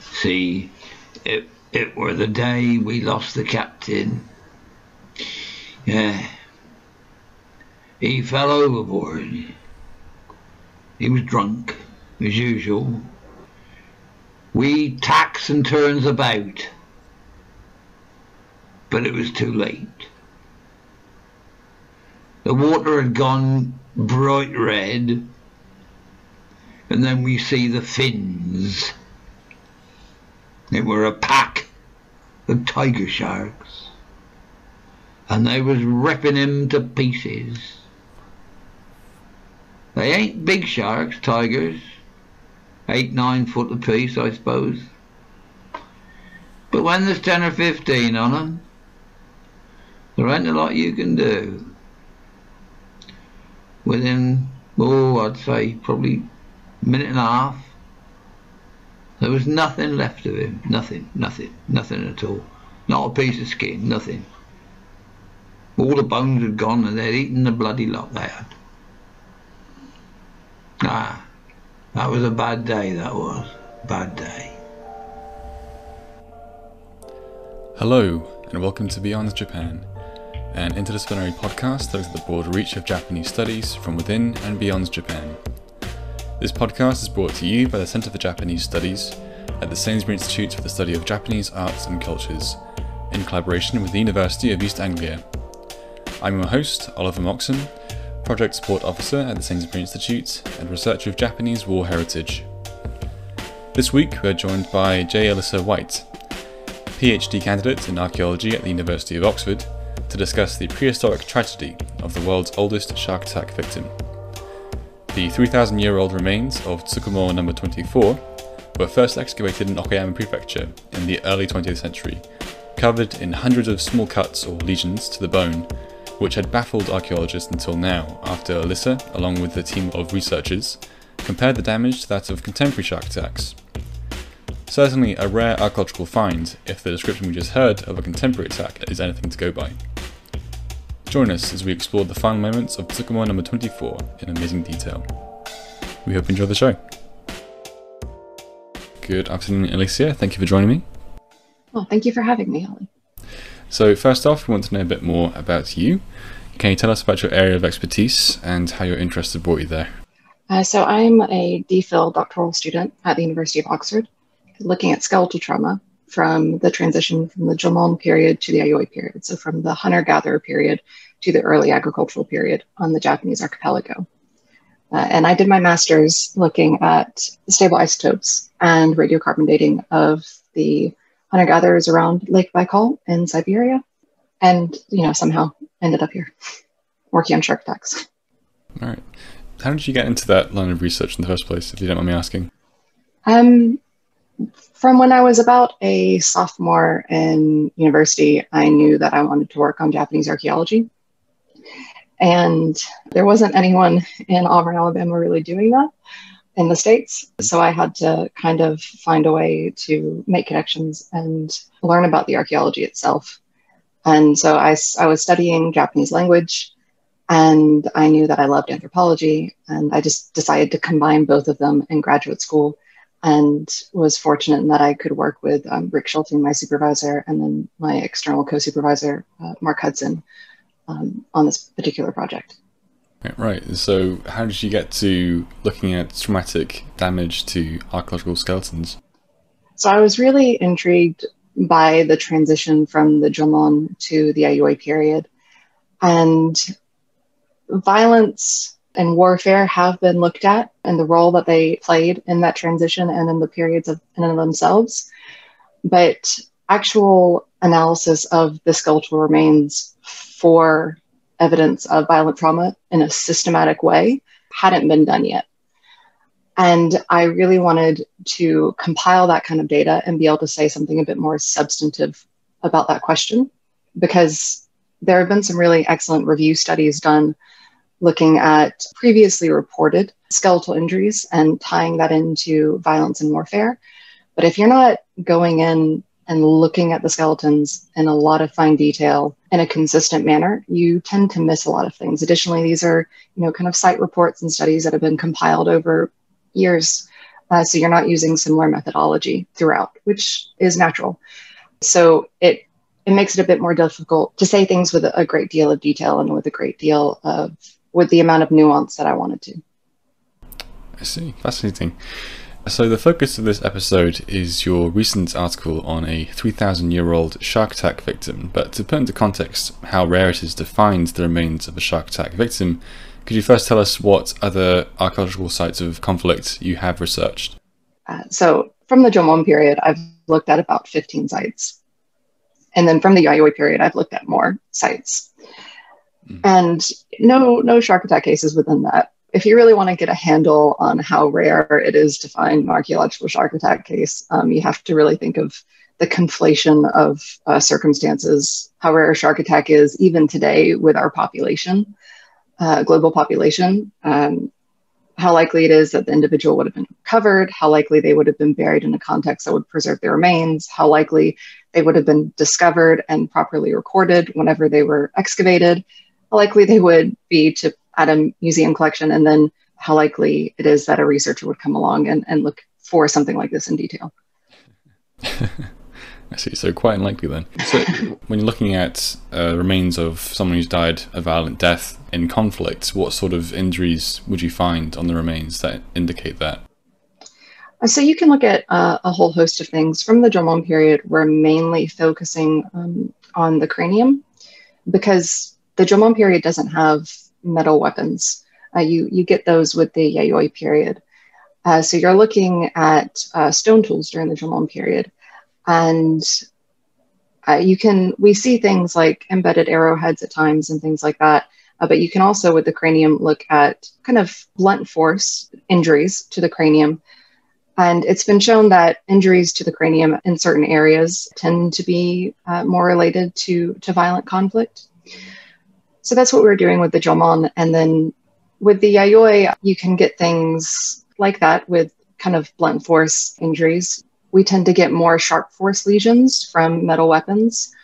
See, it, it were the day we lost the captain. Yeah. He fell overboard. He was drunk, as usual. We tacks and turns about. But it was too late. The water had gone bright red, and then we see the fins. It were a pack of tiger sharks, and they was ripping him to pieces. They ain't big sharks, tigers, eight, nine foot apiece, I suppose. But when there's ten or fifteen on 'em, there ain't a lot you can do within, oh, I'd say probably minute and a half, there was nothing left of him. Nothing, nothing, nothing at all. Not a piece of skin, nothing. All the bones had gone and they'd eaten the bloody lot they had. Ah, that was a bad day, that was. Bad day. Hello, and welcome to Beyond Japan an interdisciplinary podcast that looks at the broad reach of Japanese studies from within and beyond Japan. This podcast is brought to you by the Centre for Japanese Studies at the Sainsbury Institute for the Study of Japanese Arts and Cultures, in collaboration with the University of East Anglia. I'm your host, Oliver Moxon, Project Support Officer at the Sainsbury Institute and researcher of Japanese war heritage. This week we are joined by J. Alyssa White, PhD candidate in archaeology at the University of Oxford to discuss the prehistoric tragedy of the world's oldest shark attack victim. The 3,000 year old remains of Tsukumo number 24 were first excavated in Okayama Prefecture in the early 20th century, covered in hundreds of small cuts or lesions to the bone, which had baffled archaeologists until now, after Alyssa, along with a team of researchers, compared the damage to that of contemporary shark attacks. Certainly a rare archaeological find if the description we just heard of a contemporary attack is anything to go by. Join us as we explore the final moments of Tsukumo number 24 in amazing detail. We hope you enjoy the show. Good afternoon, Alyssa. Thank you for joining me. Well, thank you for having me, Olly. So, first off, we want to know a bit more about you. Can you tell us about your area of expertise and how your interests have brought you there? Uh, so, I'm a DPhil doctoral student at the University of Oxford, looking at skeletal trauma from the transition from the Jomon period to the Yayoi period. So from the hunter-gatherer period to the early agricultural period on the Japanese archipelago. Uh, and I did my master's looking at stable isotopes and radiocarbon dating of the hunter-gatherers around Lake Baikal in Siberia. And, you know, somehow ended up here working on shark attacks. All right. How did you get into that line of research in the first place, if you don't mind me asking? Um, from when I was about a sophomore in university, I knew that I wanted to work on Japanese archaeology. And there wasn't anyone in Auburn, Alabama really doing that in the States. So I had to kind of find a way to make connections and learn about the archaeology itself. And so I, I was studying Japanese language and I knew that I loved anthropology. And I just decided to combine both of them in graduate school and was fortunate in that I could work with um, Rick Schulting, my supervisor, and then my external co-supervisor, uh, Mark Hudson, um, on this particular project. Right. So, how did you get to looking at traumatic damage to archaeological skeletons? So, I was really intrigued by the transition from the Jomon to the Yayoi period, and violence and warfare have been looked at and the role that they played in that transition and in the periods of in and of themselves. But actual analysis of the skeletal remains for evidence of violent trauma in a systematic way hadn't been done yet. And I really wanted to compile that kind of data and be able to say something a bit more substantive about that question because there have been some really excellent review studies done looking at previously reported skeletal injuries and tying that into violence and warfare. But if you're not going in and looking at the skeletons in a lot of fine detail in a consistent manner, you tend to miss a lot of things. Additionally, these are, you know, kind of site reports and studies that have been compiled over years Uh, so you're not using similar methodology throughout, which is natural. So it it makes it a bit more difficult to say things with a great deal of detail and with a great deal of with the amount of nuance that I wanted to. I see. Fascinating. So, the focus of this episode is your recent article on a 3,000 year old shark attack victim. But to put into context how rare it is to find the remains of a shark attack victim, could you first tell us what other archaeological sites of conflict you have researched? Uh, so, from the Jomon period, I've looked at about 15 sites. And then from the Yayoi period, I've looked at more sites. Mm. And no, no shark attack cases within that if you really want to get a handle on how rare it is to find an archaeological shark attack case, um, you have to really think of the conflation of uh, circumstances, how rare a shark attack is even today with our population, uh, global population, um, how likely it is that the individual would have been recovered, how likely they would have been buried in a context that would preserve their remains, how likely they would have been discovered and properly recorded whenever they were excavated, how likely they would be to at a museum collection, and then how likely it is that a researcher would come along and, and look for something like this in detail. I see. So quite unlikely then. So when you're looking at uh, remains of someone who's died a violent death in conflict, what sort of injuries would you find on the remains that indicate that? Uh, so you can look at uh, a whole host of things. From the Jomon period, we're mainly focusing um, on the cranium because the Jomon period doesn't have metal weapons. Uh, you, you get those with the Yayoi period. Uh, so you're looking at uh, stone tools during the Jomon period. And uh, you can, we see things like embedded arrowheads at times and things like that. Uh, but you can also, with the cranium, look at kind of blunt force injuries to the cranium. And it's been shown that injuries to the cranium in certain areas tend to be uh, more related to, to violent conflict. So that's what we were doing with the Jomon. And then with the Yayoi, you can get things like that with kind of blunt force injuries. We tend to get more sharp force lesions from metal weapons.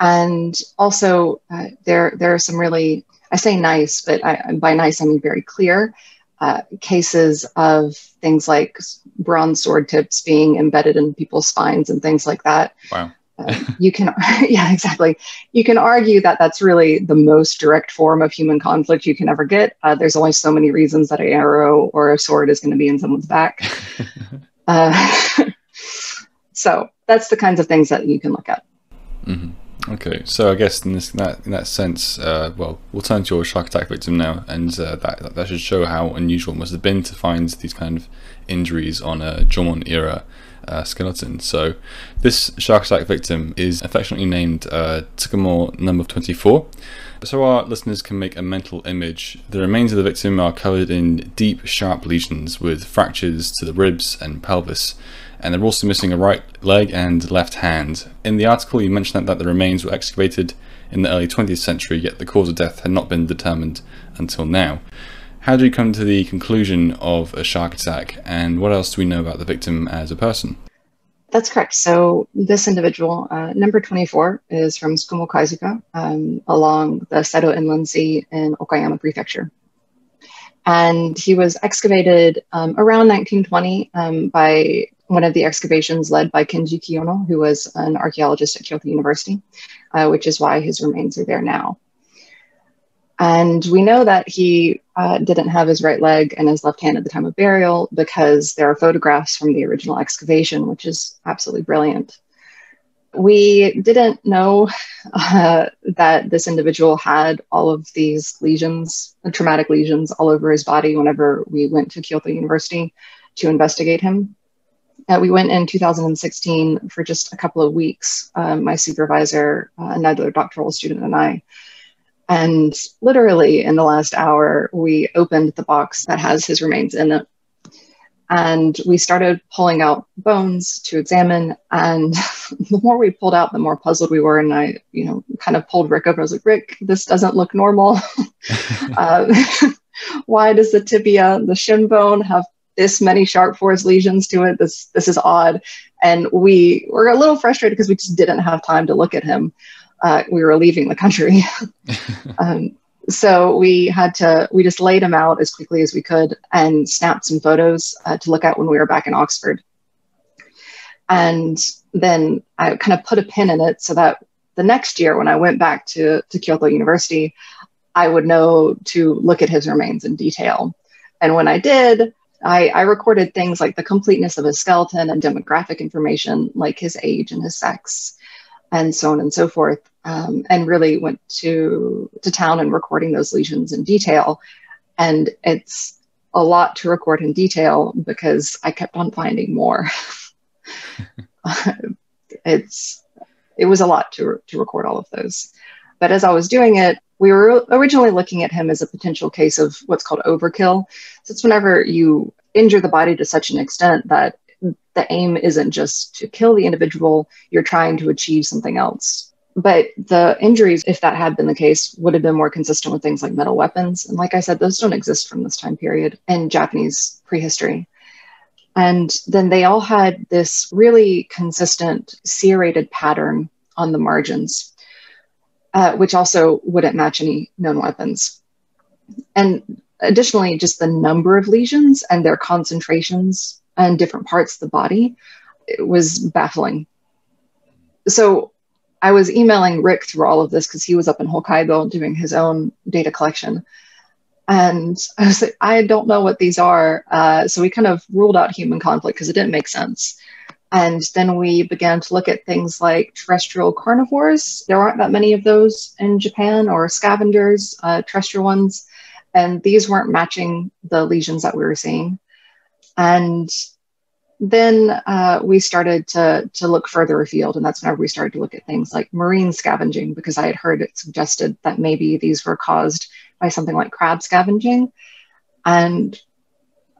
And also, uh, there, there are some really, I say nice, but I, by nice, I mean very clear uh, cases of things like bronze sword tips being embedded in people's spines and things like that. Wow. Uh, you can, yeah, exactly. You can argue that that's really the most direct form of human conflict you can ever get. Uh, there's only so many reasons that an arrow or a sword is going to be in someone's back. uh, so that's the kinds of things that you can look at. Mm-hmm. Okay, so I guess in, this, in that in that sense, uh, well, we'll turn to your shark attack victim now, and uh, that that should show how unusual it must have been to find these kind of injuries on a Jomon era uh, skeleton. So this shark attack victim is affectionately named uh, Tsukumo number 24. So our listeners can make a mental image. The remains of the victim are covered in deep, sharp lesions with fractures to the ribs and pelvis, and they're also missing a right leg and left hand. In the article, you mentioned that, that the remains were excavated in the early 20th century, yet the cause of death had not been determined until now. How do you come to the conclusion of a shark attack, and what else do we know about the victim as a person? That's correct. So this individual, uh, number 24, is from Tsukumo um, along the Seto Inland Sea in Okayama Prefecture. And he was excavated um, around 1920 um, by one of the excavations led by Kenji Kiyono, who was an archaeologist at Kyoto University, uh, which is why his remains are there now. And we know that he uh, didn't have his right leg and his left hand at the time of burial because there are photographs from the original excavation, which is absolutely brilliant. We didn't know uh, that this individual had all of these lesions, traumatic lesions, all over his body whenever we went to Kyoto University to investigate him. Uh, we went in 2016 for just a couple of weeks. Um, my supervisor, uh, another doctoral student, and I and literally in the last hour, we opened the box that has his remains in it. And we started pulling out bones to examine. And the more we pulled out, the more puzzled we were. And I, you know, kind of pulled Rick over. I was like, Rick, this doesn't look normal. uh, why does the tibia, the shin bone, have this many sharp force lesions to it? This this is odd. And we were a little frustrated because we just didn't have time to look at him uh, we were leaving the country. um, so we had to we just laid him out as quickly as we could and snapped some photos uh, to look at when we were back in oxford. And then i kind of put a pin in it so that the next year when i went back to, to kyoto university i would know to look at his remains in detail. And when i did I, I recorded things like the completeness of his skeleton and demographic information like his age and his sex and so on and so forth um, and really went to to town and recording those lesions in detail. And it's a lot to record in detail because I kept on finding more. it's it was a lot to to record all of those. But as I was doing it, we were originally looking at him as a potential case of what's called overkill. So it's whenever you injure the body to such an extent that the aim isn't just to kill the individual, you're trying to achieve something else. But the injuries, if that had been the case, would have been more consistent with things like metal weapons. And like I said, those don't exist from this time period in Japanese prehistory. And then they all had this really consistent serrated pattern on the margins, uh, which also wouldn't match any known weapons. And additionally, just the number of lesions and their concentrations on different parts of the body it was baffling. So I was emailing Rick through all of this because he was up in Hokkaido doing his own data collection. And I was like, I don't know what these are. Uh, so we kind of ruled out human conflict because it didn't make sense. And then we began to look at things like terrestrial carnivores. There aren't that many of those in Japan, or scavengers, uh, terrestrial ones. And these weren't matching the lesions that we were seeing. And then uh, we started to, to look further afield, and that's whenever we started to look at things like marine scavenging, because I had heard it suggested that maybe these were caused by something like crab scavenging. And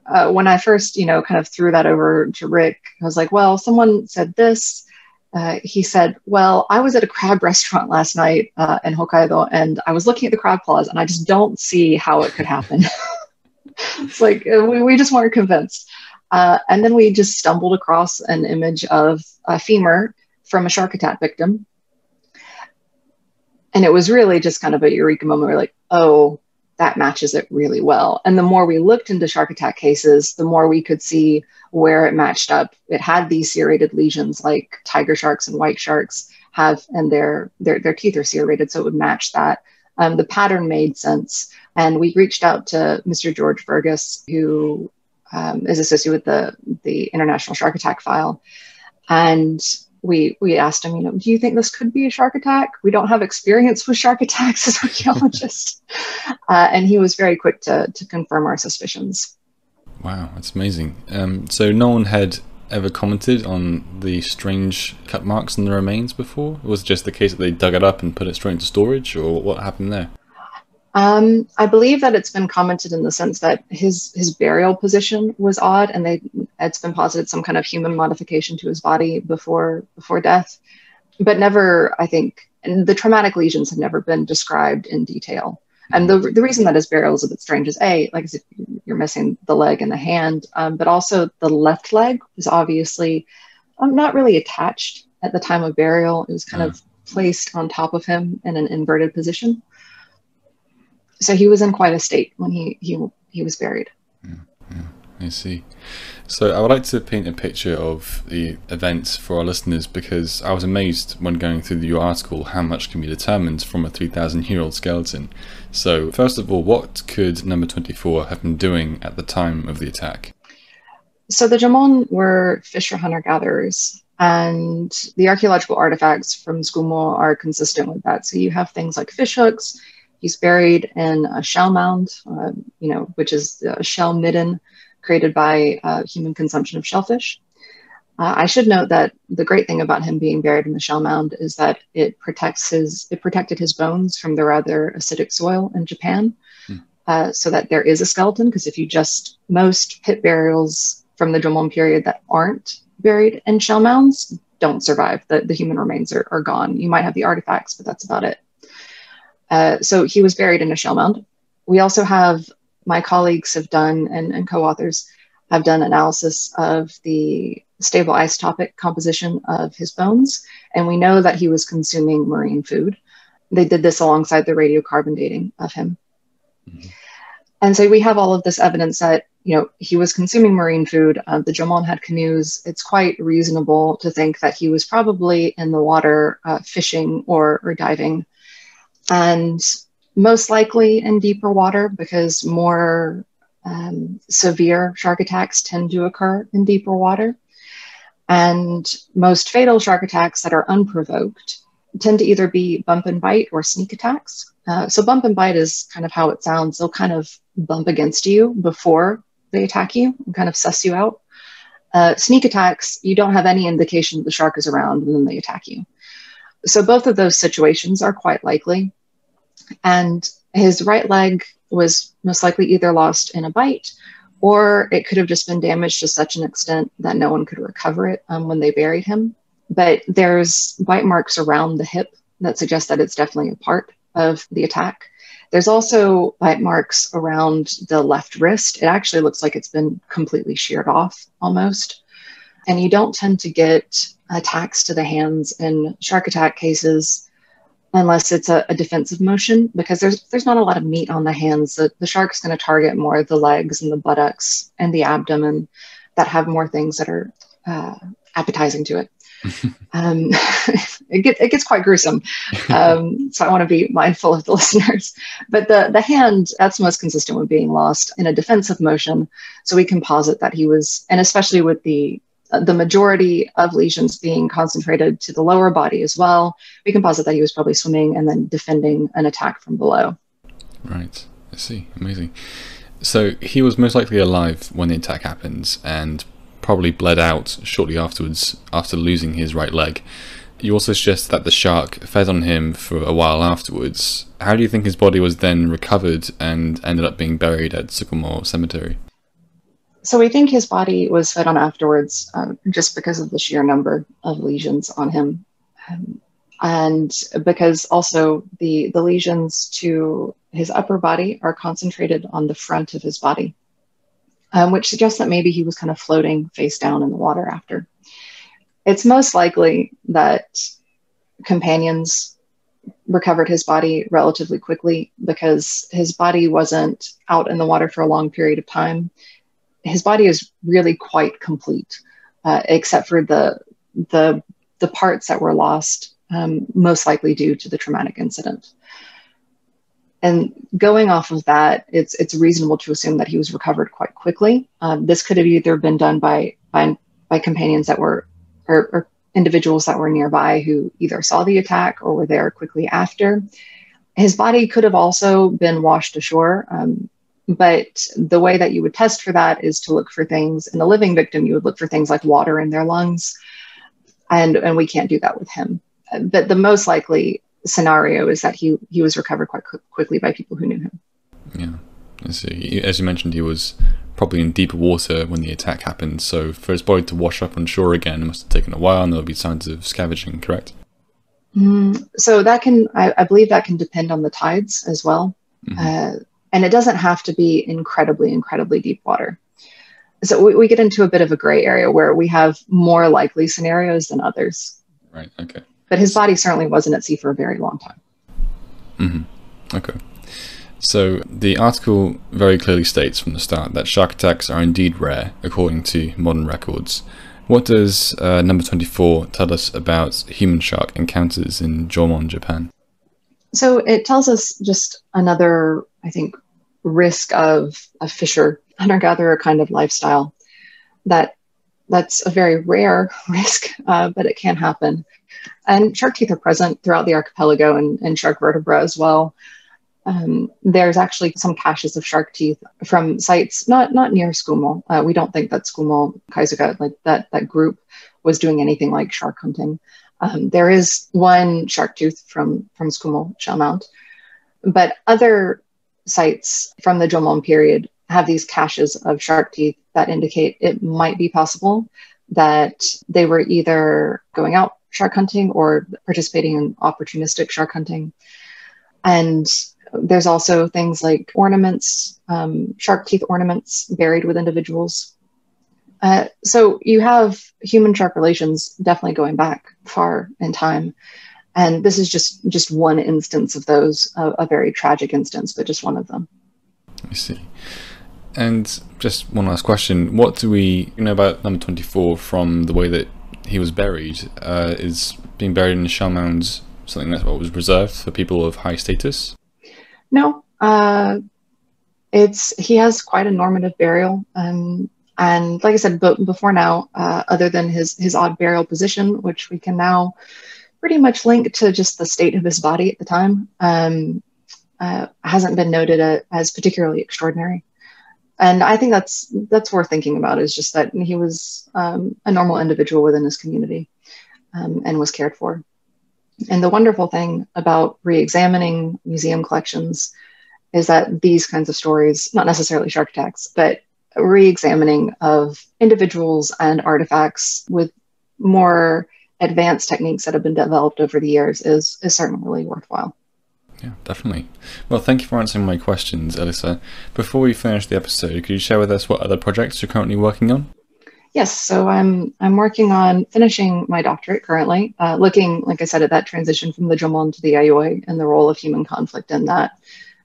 uh, when I first, you know, kind of threw that over to Rick, I was like, well, someone said this. Uh, he said, well, I was at a crab restaurant last night uh, in Hokkaido, and I was looking at the crab claws, and I just don't see how it could happen. it's like uh, we, we just weren't convinced. Uh, and then we just stumbled across an image of a femur from a shark attack victim. And it was really just kind of a eureka moment. We we're like, oh, that matches it really well. And the more we looked into shark attack cases, the more we could see where it matched up. It had these serrated lesions like tiger sharks and white sharks have, and their their, their teeth are serrated, so it would match that. Um, the pattern made sense. And we reached out to Mr. George Burgess, who um, is associated with the the International Shark Attack file, and we we asked him, you know, do you think this could be a shark attack? We don't have experience with shark attacks as archaeologists, uh, and he was very quick to to confirm our suspicions. Wow, that's amazing. Um, so no one had ever commented on the strange cut marks on the remains before? It was just the case that they dug it up and put it straight into storage, or what happened there? Um, I believe that it's been commented in the sense that his his burial position was odd, and they it's been posited some kind of human modification to his body before before death, but never, I think, and the traumatic lesions have never been described in detail. And the, the reason that his burial is a bit strange is a like you're missing the leg and the hand, um, but also the left leg was obviously um, not really attached at the time of burial. It was kind of placed on top of him in an inverted position so he was in quite a state when he he he was buried. Yeah, yeah, I see. So I would like to paint a picture of the events for our listeners because I was amazed when going through your article how much can be determined from a 3,000 year old skeleton. So first of all, what could number 24 have been doing at the time of the attack? So the Jomon were fisher hunter gatherers and the archaeological artifacts from Tsukumo are consistent with that. So you have things like fish hooks, He's buried in a shell mound, uh, you know, which is a shell midden created by uh, human consumption of shellfish. Uh, I should note that the great thing about him being buried in the shell mound is that it protects his it protected his bones from the rather acidic soil in Japan, hmm. uh, so that there is a skeleton. Because if you just most pit burials from the Jomon period that aren't buried in shell mounds don't survive. The, the human remains are, are gone. You might have the artifacts, but that's about it. Uh, so he was buried in a shell mound. We also have, my colleagues have done, and, and co authors have done analysis of the stable isotopic composition of his bones. And we know that he was consuming marine food. they did this alongside the radiocarbon dating of him. Mhm. And so we have all of this evidence that you know he was consuming marine food. Uh, the Jomon had canoes. It's quite reasonable to think that he was probably in the water uh, fishing or, or diving, and most likely in deeper water because more um, severe shark attacks tend to occur in deeper water. And most fatal shark attacks that are unprovoked tend to either be bump and bite or sneak attacks. Uh, so, bump and bite is kind of how it sounds. They'll kind of bump against you before they attack you and kind of suss you out. Uh, sneak attacks, you don't have any indication that the shark is around and then they attack you. So, both of those situations are quite likely. And his right leg was most likely either lost in a bite or it could have just been damaged to such an extent that no one could recover it um, when they buried him. But there's bite marks around the hip that suggest that it's definitely a part of the attack. There's also bite marks around the left wrist. It actually looks like it's been completely sheared off almost. And you don't tend to get attacks to the hands in shark attack cases unless it's a, a, defensive motion because there's there's not a lot of meat on the hands. The, the shark's going to target more the legs and the buttocks and the abdomen that have more things that are uh, appetizing to it. um, it, get, it gets quite gruesome. Um, so I want to be mindful of the listeners. But the, the hand, that's most consistent with being lost in a defensive motion. So we can posit that he was, and especially with the the majority of lesions being concentrated to the lower body as well, we can posit that he was probably swimming and then defending an attack from below. Right. I see. Amazing. So he was most likely alive when the attack happens and probably bled out shortly afterwards after losing his right leg. You also suggest that the shark fed on him for a while afterwards. How do you think his body was then recovered and ended up being buried at Tsukumo Cemetery? So we think his body was fed on afterwards um, just because of the sheer number of lesions on him. Um, and because also the, the lesions to his upper body are concentrated on the front of his body, um, which suggests that maybe he was kind of floating face down in the water after. It's most likely that companions recovered his body relatively quickly because his body wasn't out in the water for a long period of time his body is really quite complete, uh, except for the the the parts that were lost, um, most likely due to the traumatic incident. And going off of that, it's it's reasonable to assume that he was recovered quite quickly. Um, this could have either been done by by, by companions that were or, or individuals that were nearby who either saw the attack or were there quickly after. His body could have also been washed ashore. Um, but the way that you would test for that is to look for things in a living victim, you would look for things like water in their lungs. And, and we can't do that with him. But the most likely scenario is that he, he was recovered quite qu- quickly by people who knew him. Yeah. As you mentioned, he was probably in deeper water when the attack happened. So for his body to wash up on shore again, it must have taken a while and there'll be signs of scavenging, correct? Mm, so that can, I, I, believe that can depend on the tides as well. Mm-hmm. Uh, and it doesn't have to be incredibly, incredibly deep water. So we, we get into a bit of a gray area where we have more likely scenarios than others. Right. Okay. But his body certainly wasn't at sea for a very long time. Mm-hmm. Okay. So the article very clearly states from the start that shark attacks are indeed rare, according to modern records. What does uh, number 24 tell us about human shark encounters in Jomon, Japan? So it tells us just another, I think, risk of a fisher hunter gatherer kind of lifestyle. That that's a very rare risk, uh, but it can happen. And shark teeth are present throughout the archipelago and, and shark vertebra as well. Um, there's actually some caches of shark teeth from sites not not near Tsukumo. Uh, we don't think that Tsukumo Kaizuka, like that that group, was doing anything like shark hunting. Um, there is one shark tooth from, from Tsukumo Shell Mount, but other sites from the Jomon period have these caches of shark teeth that indicate it might be possible that they were either going out shark hunting or participating in opportunistic shark hunting. And there's also things like ornaments, um, shark teeth ornaments buried with individuals uh, so you have human shark relations definitely going back far in time. And this is just just one instance of those, a, a very tragic instance, but just one of them. I see. And just one last question: What do we know about number twenty-four from the way that he was buried? Uh, is being buried in shell mound something that was reserved for people of high status? No, uh, it's he has quite a normative burial. Um, and like I said, but before now, uh, other than his his odd burial position, which we can now pretty much link to just the state of his body at the time, um, uh, hasn't been noted a, as particularly extraordinary. And I think that's that's worth thinking about. Is just that he was um, a normal individual within his community um, and was cared for. And the wonderful thing about re-examining museum collections is that these kinds of stories, not necessarily shark attacks, but re-examining of individuals and artifacts with more advanced techniques that have been developed over the years is, is certainly worthwhile. Yeah, definitely. Well, thank you for answering my questions, Alyssa. Before we finish the episode, could you share with us what other projects you're currently working on? Yes, so I'm I'm working on finishing my doctorate currently, uh, looking, like I said, at that transition from the Jomon to the Yayoi and the role of human conflict in that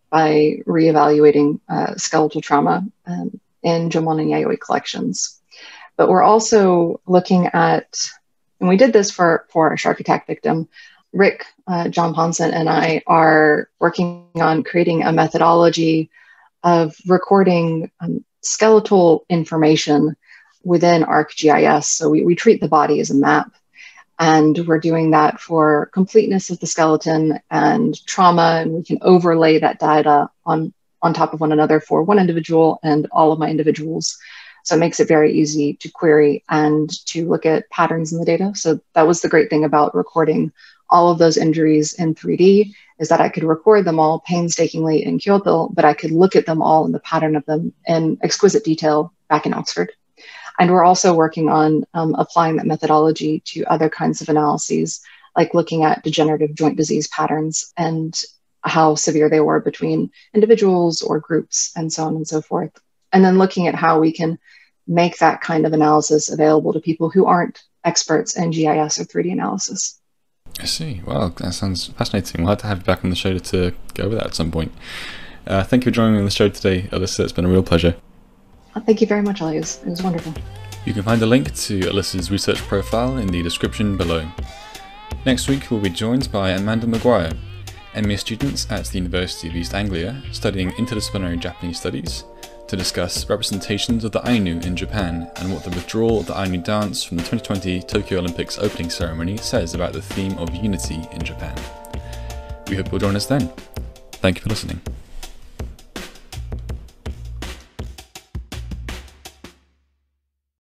by reevaluating uh, skeletal trauma um, in Jomon and Yayoi collections. But we're also looking at, and we did this for, for a shark attack victim. Rick, uh, John Pouncett, and I are working on creating a methodology of recording um, skeletal information within ArcGIS. So we, we treat the body as a map. And we're doing that for completeness of the skeleton and trauma, and we can overlay that data on, on top of one another for one individual and all of my individuals. So it makes it very easy to query and to look at patterns in the data. So that was the great thing about recording all of those injuries in 3D is that I could record them all painstakingly in Kyoto, but I could look at them all and the pattern of them in exquisite detail back in Oxford. And we're also working on um, applying that methodology to other kinds of analyses, like looking at degenerative joint disease patterns and how severe they were between individuals or groups, and so on and so forth. And then looking at how we can make that kind of analysis available to people who aren't experts in GIS or 3D analysis. I see. Well, that sounds fascinating. We'll have to have you back on the show to go over that at some point. Uh, thank you for joining me on the show today, Alyssa. It's been a real pleasure. Thank you very much, Elias. It was wonderful. You can find a link to Alyssa's research profile in the description below. Next week, we'll be joined by Amanda Maguire, MA students at the University of East Anglia studying interdisciplinary Japanese studies, to discuss representations of the Ainu in Japan and what the withdrawal of the Ainu dance from the 2020 Tokyo Olympics opening ceremony says about the theme of unity in Japan. We hope you'll join us then. Thank you for listening.